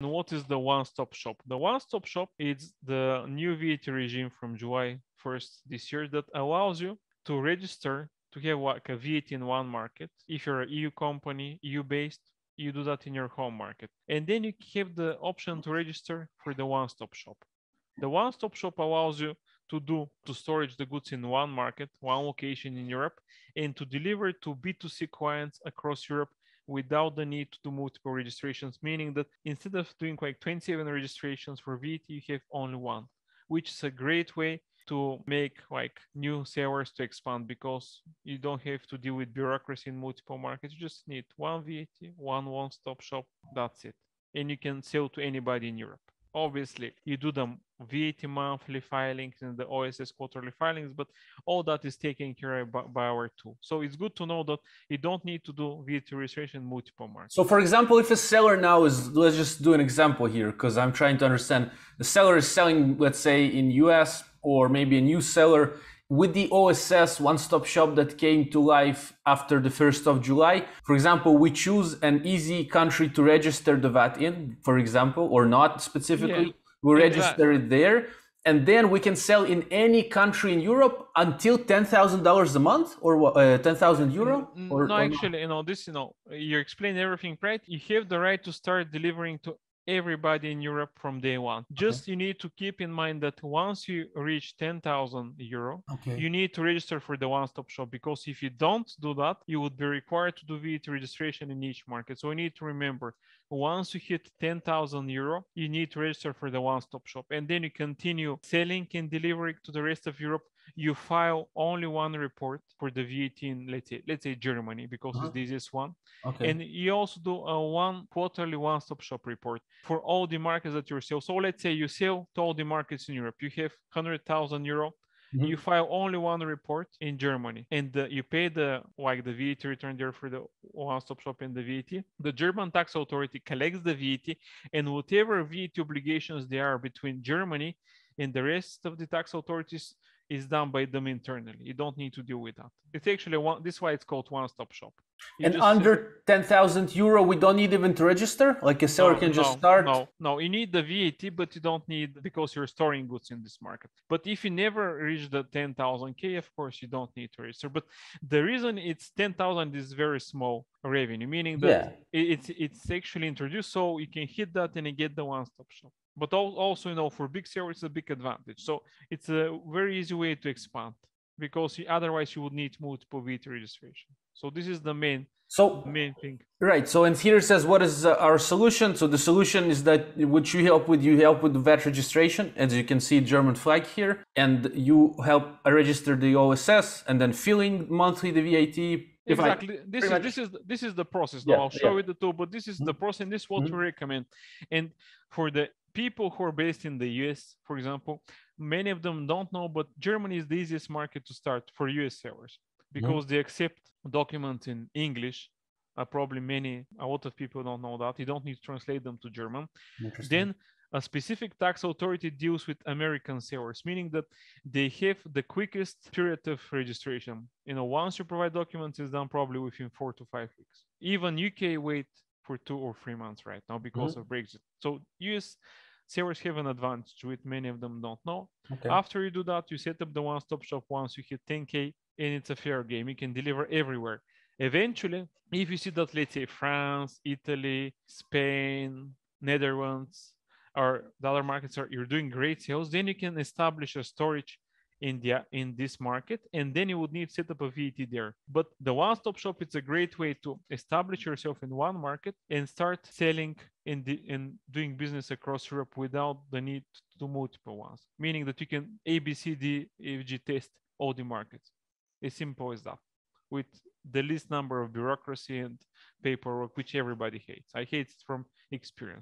And what is the one-stop shop? The one-stop shop is the new VAT regime from July 1st this year that allows you to register to have like a VAT in one market. If you're an EU company, EU based, you do that in your home market. And then you have the option to register for the one-stop shop. The one-stop shop allows you to do to storage the goods in one market, one location in Europe, and to deliver to B2C clients across Europe without the need to do multiple registrations, meaning that instead of doing like 27 registrations for VAT, you have only one, which is a great way to make like new sellers to expand because you don't have to deal with bureaucracy in multiple markets. You just need one VAT, one one-stop shop. That's it. And you can sell to anybody in Europe. Obviously, you do the VAT monthly filings and the OSS quarterly filings, but all that is taken care of by, by, our tool. So it's good to know that you don't need to do VAT registration multiple markets. So for example, if a seller now is, let's just do an example here, because I'm trying to understand, the seller is selling, let's say in US or maybe a new seller with the OSS one-stop shop that came to life after the 1st of July. For example, we choose an easy country to register the VAT in, for example, or not specifically. Yeah, we register it there. And then we can sell in any country in Europe until ten thousand dollars a month, or uh, ten thousand euro. Or, no, actually, you know this. You know, you explain everything right. You have the right to start delivering to everybody in Europe from day one. Just okay. you need to keep in mind that once you reach 10,000 euro, okay. you need to register for the one-stop shop because if you don't do that, you would be required to do VAT registration in each market. So you need to remember once you hit 10,000 euro, you need to register for the one-stop shop and then you continue selling and delivering to the rest of Europe you file only one report for the VAT in let's say let's say Germany because uh-huh. it's the easiest one. Okay. And you also do a one quarterly one-stop shop report for all the markets that you sell. So let's say you sell to all the markets in Europe. You have hundred thousand euro. Mm-hmm. You file only one report in Germany, and the, you pay the like the VAT return there for the one-stop shop and the VAT. The German tax authority collects the VAT, and whatever VAT obligations there are between Germany and the rest of the tax authorities is done by them internally. You don't need to deal with that. It's actually one. This is why it's called one-stop shop. You and under ten thousand euro, we don't need even to register. Like a seller no, can just no, start. No, no, you need the VAT, but you don't need because you're storing goods in this market. But if you never reach the ten thousand k, of course you don't need to register. But the reason it's ten thousand is very small revenue, meaning that yeah. it's it's actually introduced so you can hit that and you get the one-stop shop but also you know for big servers it's a big advantage. So it's a very easy way to expand because otherwise you would need multiple VAT registration. So this is the main so main thing. Right. So and here it says what is uh, our solution? So the solution is that what you help with you help with the vat registration. As you can see german flag here. And you help register the oss and then filling monthly the vat exactly. This is much... this is this is the process now yeah, i'll show yeah. you the tool but this is mm-hmm. the process and this is what mm-hmm. we recommend. And for the people who are based in the US, for example, many of them don't know, but Germany is the easiest market to start for US sellers because they accept documents in English. Uh, probably many, a lot of people don't know that. You don't need to translate them to German. Then a specific tax authority deals with American sellers, meaning that they have the quickest period of registration. You know, once you provide documents, it's done probably within four to five weeks. Even UK wait for two or three months right now because mm-hmm. of Brexit. So US sellers have an advantage which many of them don't know. Okay. After you do that, you set up the one-stop shop once you hit 10k, and it's a fair game. You can deliver everywhere. Eventually, if you see that, let's say France, Italy, Spain, Netherlands, or the other markets are you're doing great sales, then you can establish a storage in the in this market and then you would need set up a VAT there. But the one-stop shop it's a great way to establish yourself in one market and start selling in the in doing business across Europe without the need to do multiple ones. Meaning that you can A B C D F G test all the markets. As simple as that. With the least number of bureaucracy and paperwork, which everybody hates. I hate it from experience.